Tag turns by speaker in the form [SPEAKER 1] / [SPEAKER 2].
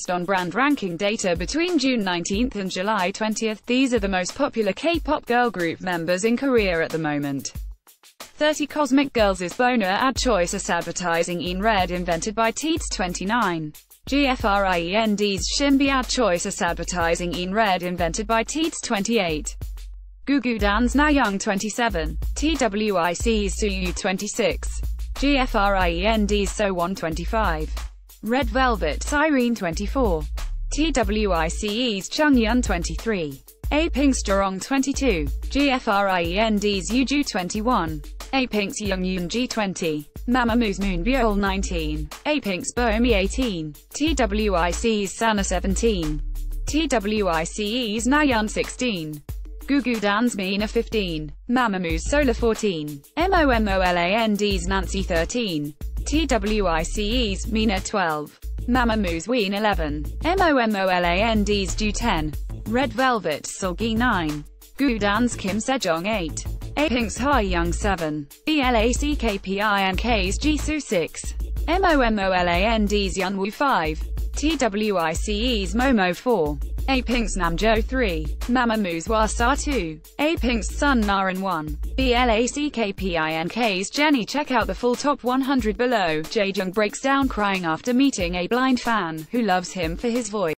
[SPEAKER 1] based on brand ranking data between June 19 and July 20. These are the most popular K-pop girl group members in Korea at the moment. 30 Cosmic Girls is Bona ad choice as advertising in red invented by Teats 29. GFRIEND's SinB ad choice as advertising in red invented by Teats 28. Gugudan's Young 27. TWICE's Tzuyu 26. GFRIEND's So 125. Red Velvet Irene 24. TWICE's Jeongyeon 23. A Pink's Chorong 22. GFRIEND's Yuju 21. A Pink's Young Yoon G20. Mamamoo's Moonbyul 19. A Pink's Bomi 18. TWICE's Sana 17. TWICE's Nayeon 16. Gugudan's Mina 15. Mamamoo's Solar 14. MOMOLAND's Nancy 13. TWICE's Mina 12. Mamamoo's Wheein 11. MOMOLAND's Dew 10. Red Velvet Seulgi 9. Gudan's Kim Sejeong 8. A-Pink's Hayoung 7. BLACKPINK's Jisoo 6. MOMOLAND's Yeonwoo 5. TWICE's Momo 4. A-Pink's Namjoo 3. Mamamoo's Hwasa 2. A-Pink's Son Naeun 1. BLACKPINK's Jennie Check out the full top 100 below. Jaejoong breaks down crying after meeting a blind fan, who loves him for his voice.